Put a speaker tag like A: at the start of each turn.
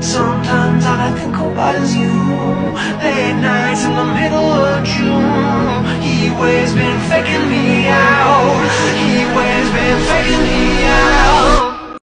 A: Sometimes all I think about is you. Late nights in the middle of June. He waves been faking me.